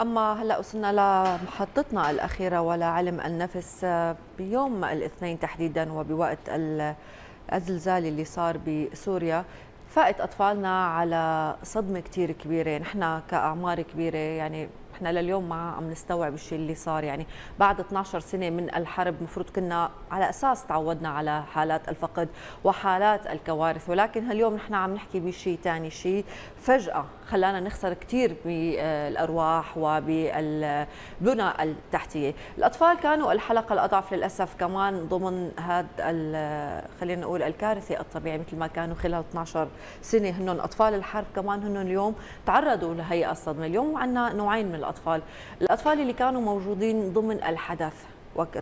أما هلا وصلنا لمحطتنا الأخيرة ولا علم النفس بيوم الاثنين تحديدا وبوقت الزلزال اللي صار بسوريا فائت أطفالنا على صدمة كتير كبيرة. نحن كأعمار كبيرة يعني إحنا لليوم ما عم نستوعب الشيء اللي صار. يعني بعد 12 سنة من الحرب المفروض كنا على أساس تعودنا على حالات الفقد وحالات الكوارث ولكن اليوم نحن عم نحكي بشيء ثاني شيء فجأة خلانا نخسر كثير بالأرواح وبالبنى التحتية. الأطفال كانوا الحلقة الأضعف للأسف كمان ضمن هذا خلينا نقول الكارثة الطبيعية مثل ما كانوا خلال 12 سنة. هن أطفال الحرب كمان هن اليوم تعرضوا لهي الصدمة. اليوم عندنا نوعين من الأطفال. الأطفال اللي كانوا موجودين ضمن الحدث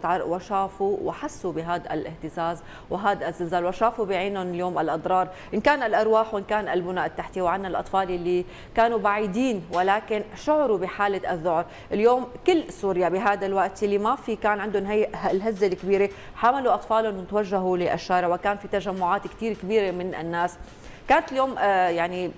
وشافوا وحسوا بهذا الاهتزاز وهذا الزلزال وشافوا بعينهم اليوم الأضرار. إن كان الأرواح وإن كان البنى التحتي وعندنا الأطفال اللي كانوا بعيدين ولكن شعروا بحالة الذعر. اليوم كل سوريا بهذا الوقت اللي ما في كان عندهم هي الهزة الكبيرة. حملوا أطفالهم وتوجهوا للشارع وكان في تجمعات كثير كبيرة من الناس. كانت اليوم آه، يعني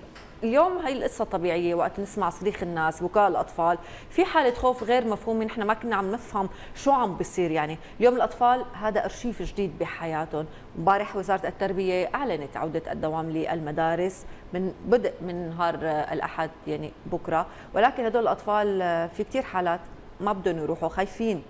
اليوم هي القصة طبيعية وقت نسمع صريخ الناس بكاء الأطفال في حالة خوف غير مفهومة نحن ما كنا عم نفهم شو عم بيصير. يعني اليوم الأطفال هذا أرشيف جديد بحياتهم. امبارح وزارة التربية أعلنت عودة الدوام للمدارس من بدء من نهار الأحد يعني بكرة. ولكن هدول الأطفال في كثير حالات ما بدهم يروحوا خايفين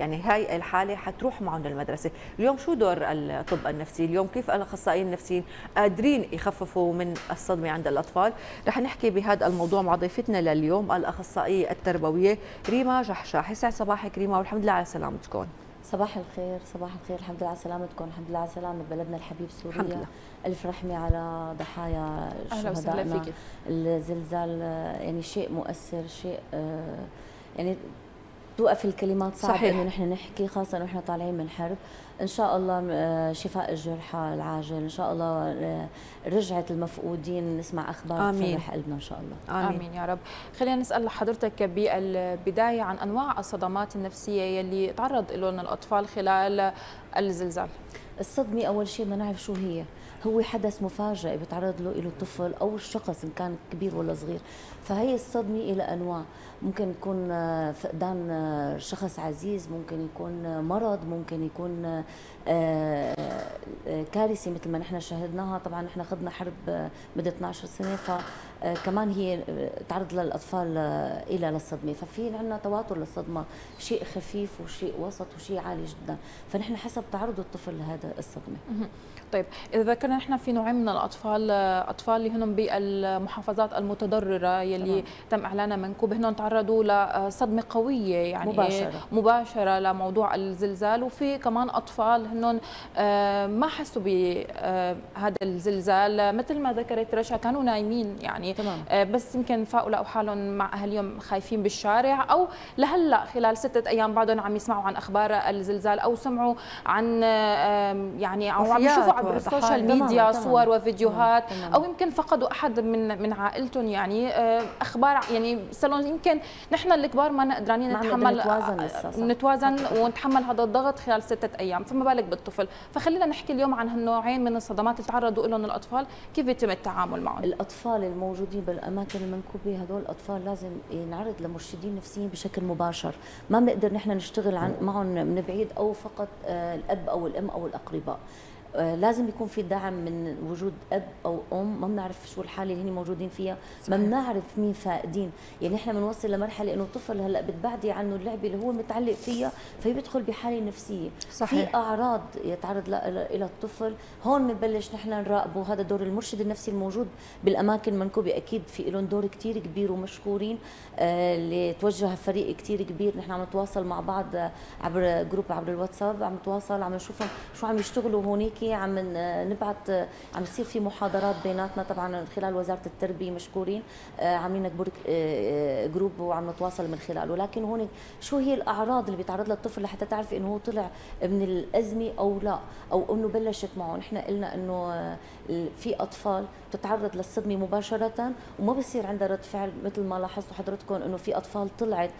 يعني هاي الحالة حتروح معهم للمدرسة. اليوم شو دور الطب النفسي؟ اليوم كيف الأخصائيين النفسيين قادرين يخففوا من الصدمة عند الأطفال؟ رح نحكي بهذا الموضوع مع ضيفتنا لليوم الأخصائية التربوية ريما جحشاح. يسعد صباحك ريما والحمد لله على سلامتكم. صباح الخير صباح الخير. الحمد لله على سلامتكم. الحمد لله على سلامة بلدنا الحبيب سوريا. الحمد لله. ألف رحمة على ضحايا شهدائنا. الزلزال يعني شيء مؤثر شيء آه، يعني توقف الكلمات صعب صحيح. إنه نحن نحكي خاصة إنه نحن طالعين من حرب. إن شاء الله آه، شفاء الجرحى العاجل. إن شاء الله آه، رجعة المفقودين نسمع أخبار آمين. تفرح قلبنا إن شاء الله. آمين. آمين يا رب. خلينا نسأل حضرتك بالبداية عن أنواع الصدمات النفسية يلي تعرض لهم الأطفال خلال الزلزال. الصدمة أول شيء بدنا نعرف شو هي. هو حدث مفاجئ بيتعرض له له الطفل أو الشخص إن كان كبير ولا صغير. فهي الصدمة إلى أنواع. ممكن يكون آه، فقدان آه، شخص عزيز ممكن يكون آه، مرض ممكن يكون كارثة مثل ما نحن شاهدناها. طبعا نحن اخذنا حرب مدة 12 سنة فكمان هي تعرض للأطفال إلى للصدمة. ففي عندنا تواتر للصدمة شيء خفيف وشيء وسط وشيء عالي جدا. فنحن حسب تعرض الطفل لهذا الصدمة. طيب إذا ذكرنا نحن في نوعين من الأطفال أطفال اللي هن بالمحافظات المتضررة يلي تم إعلانها من كوب هن تعرضوا لصدمة قوية يعني مباشرة. مباشرة لموضوع الزلزال. وفي كمان أطفال هن آه، ما حسوا بهذا الزلزال. مثل ما ذكرت رشا كانوا نايمين يعني. تمام. آه، بس يمكن فاقوا لقوا حالهم مع اهلهم خايفين بالشارع. أو لهلا خلال ستة أيام بعدهم عم يسمعوا عن أخبار الزلزال أو سمعوا عن يعني أو عم يشوفوا عبر السوشيال ميديا صور وفيديوهات. تمام. أو يمكن فقدوا أحد من من عائلتهم يعني. آه، أخبار يعني صار يمكن نحن الكبار ما قدرانين نتحمل نتوازن, نتوازن ونتحمل هذا الضغط خلال ستة أيام فما بالك بالطفل. فخلينا نحكي اليوم عن هالنوعين من الصدمات اللي تعرضوا لهم الأطفال كيف يتم التعامل معهم؟ الأطفال الموجودين بالأماكن المنكوبة هدول الأطفال لازم ينعرض لمرشدين نفسيين بشكل مباشر. ما بنقدر نحن نشتغل عن معهم من بعيد أو فقط آه، الأب أو الأم أو الأقرباء. لازم يكون في دعم من وجود أب أو أم. ما بنعرف شو الحالة اللي هن موجودين فيها. ما بنعرف مين فاقدين يعني إحنا بنوصل لمرحلة إنه الطفل هلأ بتبعدي عنه اللعبة اللي هو متعلق فيها فبيدخل بحالة نفسية. صحيح. في أعراض يتعرض إلى الطفل. هون بنبلش نحن نراقبه. هذا دور المرشد النفسي الموجود بالأماكن المنكوبه أكيد في لهم دور كثير كبير ومشكورين آه، اللي توجه فريق كثير كبير. نحن عم نتواصل مع بعض عبر group عبر الواتساب. عم نتواصل عم نشوفهم شو عم يشتغلوا هونيك. نحكي عم نبعث عم يصير في محاضرات بيناتنا طبعا خلال وزارة التربية مشكورين آه، عاملين group آه، آه، وعم نتواصل من خلاله. لكن هون شو هي الأعراض اللي بيتعرض لها الطفل لحتى تعرفي إنه هو طلع من الأزمة أو لا أو إنه بلشت معه؟ نحن قلنا إنه في أطفال بتتعرض للصدمة مباشرة وما بصير عندها رد فعل مثل ما لاحظتوا حضرتكم إنه في أطفال طلعت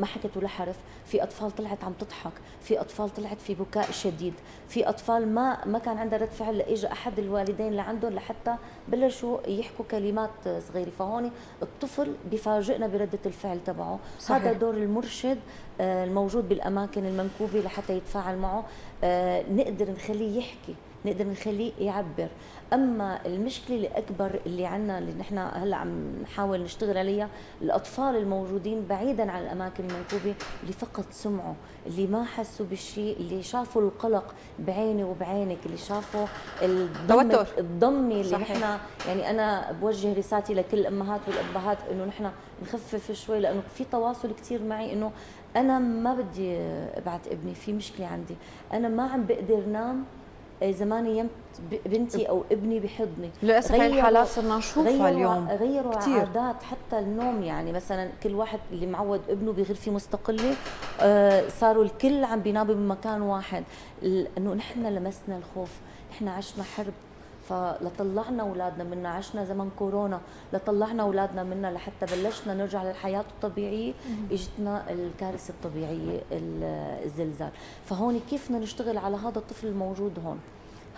ما حكت ولا حرف في أطفال طلعت عم تضحك في أطفال طلعت في بكاء شديد في أطفال ما ما ما كان عندها رد فعل لاجى أحد الوالدين لعندهم لحتى بلشوا يحكوا كلمات صغيرة. فهون الطفل بفاجئنا بردة الفعل تبعه. صحيح. هذا دور المرشد آه، الموجود بالأماكن المنكوبة لحتى يتفاعل معه. آه، نقدر نخليه يحكي نقدر نخليه يعبر. أما المشكلة الأكبر اللي عندنا اللي نحن هلأ عم نحاول نشتغل عليها الأطفال الموجودين بعيدا عن الأماكن المنكوبه اللي فقط سمعوا اللي ما حسوا بالشيء اللي شافوا القلق بعيني وبعينك اللي شافوا الضمه الضمه اللي نحن يعني أنا بوجه رسالتي لكل الامهات والأبهات إنه نحن نخفف شوي لأنه في تواصل كثير معي إنه أنا ما بدي أبعت ابني في مشكلة عندي. أنا ما عم بقدر نام زماني يمت بنتي أو ابني بحضني. للأسف هاي الحالات صرنا نشوفها اليوم. غيروا كتير. عادات حتى النوم يعني. مثلا كل واحد اللي معود ابنه بغرفه مستقله آه صاروا الكل عم بيناموا بمكان واحد. إنه نحن لمسنا الخوف. نحن عشنا حرب فلطلعنا أولادنا منا عشنا زمن كورونا لطلعنا أولادنا منا لحتى بلشنا نرجع للحياة الطبيعية إجتنا الكارثة الطبيعية الزلزال. فهون كيف بدنا نشتغل على هذا الطفل الموجود هون؟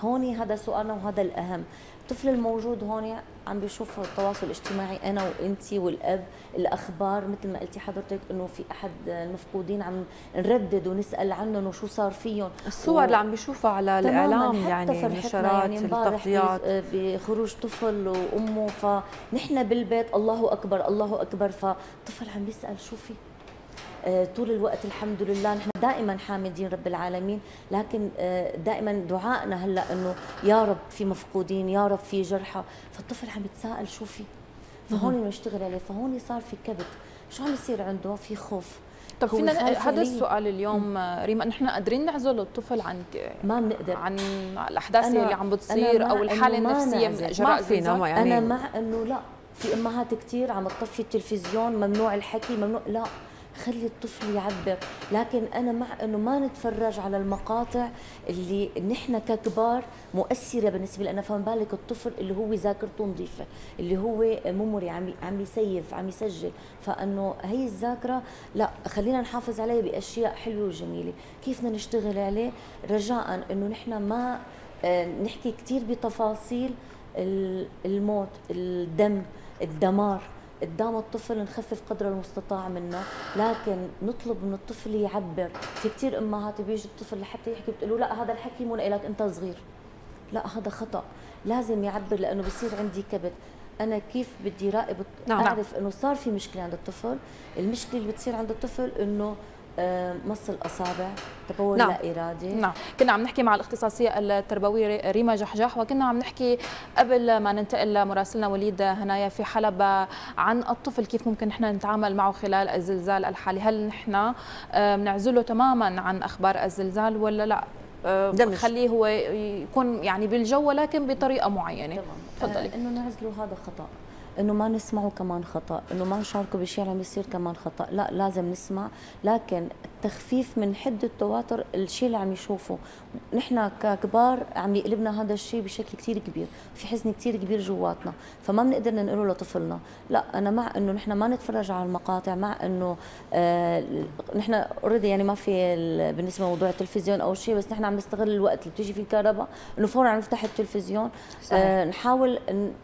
هون هذا سؤالنا وهذا الأهم. الطفل الموجود هون عم بيشوف التواصل الاجتماعي أنا وانت والأب الأخبار مثل ما قلتي حضرتك إنه في أحد المفقودين عم نردد ونسأل عنهم وشو صار فيهم. الصور و... اللي عم بيشوفها على الإعلام يعني نشرات يعني التغطيات بخروج طفل وأمه فنحن بالبيت الله أكبر الله أكبر فالطفل عم بيسأل شو في آه، طول الوقت الحمد لله نحن دائما حامدين رب العالمين. لكن آه، دائما دعائنا هلأ إنه يا رب في مفقودين يا رب في جرحى. فالطفل عم يتساءل شو في؟ فهون نشتغل عليه. فهون صار في كبت. شو عم يصير عنده؟ في خوف. طب فينا هذا السؤال اليوم ريما نحن قادرين نعزل الطفل عن ما بنقدر. عن الأحداث اللي عم بتصير أو الحالة النفسية جراء فينا يعني أنا مع إنه لا. في أمهات كثير عم تطفي التلفزيون ممنوع الحكي ممنوع لا. خلي الطفل يعبر. لكن أنا مع إنه ما نتفرج على المقاطع اللي نحن ككبار مؤثرة بالنسبة لنا فما بالك الطفل اللي هو ذاكرته نظيفة اللي هو ميموري عم عم يسيف عم يسجل. فإنه هي الذاكرة لا خلينا نحافظ عليها بأشياء حلوة وجميلة. كيف بدنا نشتغل عليه؟ رجاء إنه نحن ما آه، نحكي كثير بتفاصيل الموت الدم الدمار. قدام الطفل نخفف قدر المستطاع منه لكن نطلب من الطفل يعبر. في كثير أمهات بيجي الطفل لحتى يحكي بتقول له لا هذا الحكي مو لك أنت صغير. لا هذا خطأ. لازم يعبر لأنه بصير عندي كبت أنا كيف بدي راقب نعم. أعرف إنه صار في مشكلة عند الطفل. المشكلة اللي بتصير عند الطفل إنه مص الأصابع تبول نعم. لا ارادي نعم. كنا عم نحكي مع الاختصاصية التربويه ريما جحجح وكنا عم نحكي قبل ما ننتقل لمراسلنا وليد هنايا في حلب عن الطفل كيف ممكن نحن نتعامل معه خلال الزلزال الحالي. هل نحن بنعزله تماما عن أخبار الزلزال ولا لا؟ خليه هو يكون يعني بالجو ولكن بطريقة معينة. تفضلي. آه إنه نعزله هذا خطأ. إنه ما نسمعه كمان خطأ إنه ما نشاركه بشيء عم يصير كمان خطأ لا لازم نسمع. لكن التخفيف من حدة التواتر الشيء اللي عم يشوفه. نحن ككبار عم يقلبنا هذا الشيء بشكل كثير كبير في حزن كثير كبير جواتنا فما بنقدر ننقله لطفلنا. لا أنا مع إنه نحن ما نتفرج على المقاطع مع إنه آه نحن اوريدي يعني ما في بالنسبة لموضوع التلفزيون أو شيء بس نحن عم نستغل الوقت اللي بتيجي فيه الكهرباء إنه فورا عم نفتح التلفزيون. صحيح. آه نحاول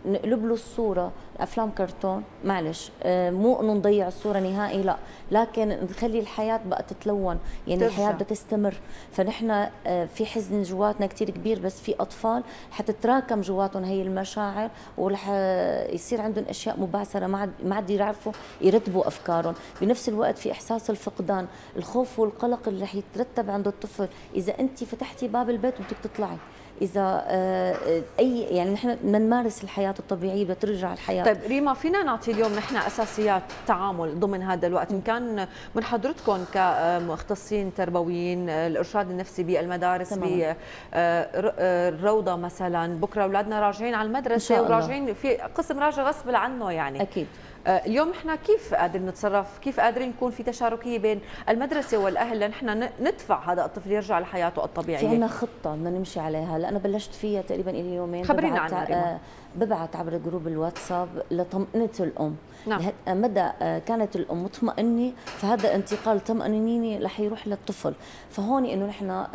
نقلب له الصورة. أفلام كرتون معلش آه مو إنه نضيع الصورة نهائي لا. لكن نخلي الحياة بقى تتلون يعني ترجع. الحياة بدها تستمر فنحن آه في حزن جواتنا كثير كبير بس في أطفال حتتراكم جواتهم هي المشاعر ورح يصير عندهم أشياء مبعثره ما عاد ما عاد يعرفوا يرتبوا أفكارهم. بنفس الوقت في إحساس الفقدان الخوف والقلق اللي رح يترتب عند الطفل. إذا انت فتحتي باب البيت وبدك تطلعي. إذا آه، أي يعني نحن بدنا نمارس الحياة الطبيعية بدها ترجع الحياة. طيب ريما فينا نعطي اليوم نحن أساسيات تعامل ضمن هذا الوقت. ان كان من حضرتكم كمختصين تربويين الإرشاد النفسي بالمدارس بالروضه مثلا. بكرة أولادنا راجعين على المدرسة وراجعين في قسم راجع غصب عنه يعني. أكيد. آه، اليوم إحنا كيف قادرين نتصرف؟ كيف قادرين نكون في تشاركية بين المدرسة والأهل لنحن ندفع هذا الطفل يرجع لحياته الطبيعية؟ في عندنا خطة بدنا نمشي عليها هلا أنا بلشت فيها تقريبا لي يومين خبرينا عنها ببعث عبر جروب الواتساب لطمأنة الأم. نعم. مدى آه، كانت الأم مطمئنة فهذا انتقال طمأنيني رح يروح للطفل. فهون إنه نحن آه،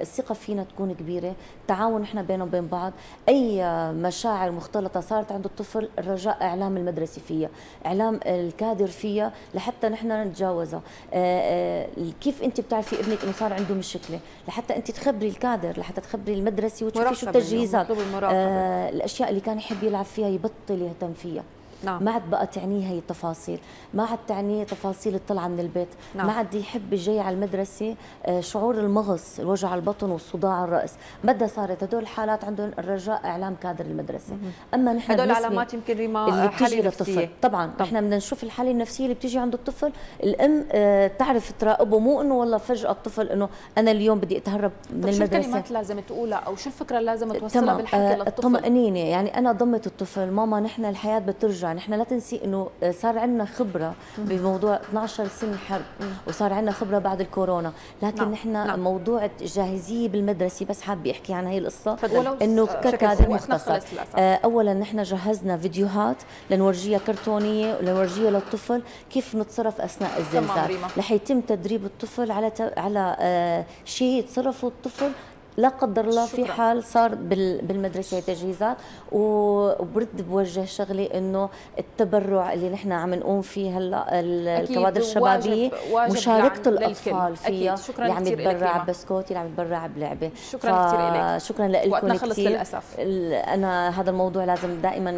الثقة فينا تكون كبيرة تعاون نحن بيننا وبين بعض. أي مشاعر مختلطة صارت عند الطفل الرجاء إعلام المدرسة فيها إعلام الكادر فيها لحتى نحن نتجاوزها. آه، كيف أنت بتعرفي ابنك إنه صار عنده مشكلة؟ لحتى أنت تخبري الكادر لحتى تخبري المدرسة وتشوفي شو التجهيزات. آه الأشياء اللي كان يحب يلعب فيها يبطل يهتم فيها. نعم. ما عاد بقى تعنيه هي التفاصيل. ما عاد تعنيه تفاصيل الطلعة من البيت. نعم. ما عاد يحب الجاي على المدرسة آه، شعور المغص الوجع البطن وصداع الرأس. متى صارت؟ هدول الحالات عندهم الرجاء إعلام كادر المدرسة أما نحن هدول علامات يمكن ريما اللي بتيجي للطفل. طبعا طب. إحنا بدنا نشوف الحالة النفسية اللي بتيجي عند الطفل. الأم آه، تعرف تراقبه مو إنه والله فجأة الطفل إنه أنا اليوم بدي أتهرب من المدرسة شو الكلمات لازم تقولها؟ أو شو الفكرة اللي لازم توصلها بالحكي آه للطفل؟ الطمانينه يعني أنا ضمت الطفل. ماما نحن الحياة بترجع. نحن لا تنسي إنه صار عندنا خبرة بموضوع 12 سنة حرب وصار عندنا خبرة بعد الكورونا. لكن نعم. نحن نعم. موضوع الجاهزية بالمدرسة بس حابه احكي عن هي القصة إنه ككادر مختصر. آه، اولا نحن جهزنا فيديوهات لنورجيها كرتونية ولنورجيها للطفل كيف نتصرف أثناء الزلزال. رح يتم تدريب الطفل على على آه، شيء يتصرفه الطفل لا قدر الله في حال صار بالمدرسة تجهيزات وبرد بوجه شغلي إنه التبرع اللي نحن عم نقوم فيه هلا الكوادر الشبابية واجب مشاركه الأطفال فيها شكرا اللي عم يتبرع بسكوت اللي عم يتبرع بلعبة. شكرا كثير لك. شكرا لكم كثير للأسف. أنا هذا الموضوع لازم دائما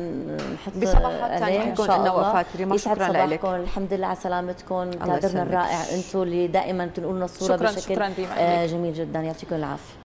نحط بصباحات ثانية إن شاء الله. ريما شكرا لك. الحمد لله على سلامتكم. كادرنا الرائع. أنتم اللي دائما تنقلوا لنا الصورة بشكل شكرا آه جميل جدا. يعطيكم العافية.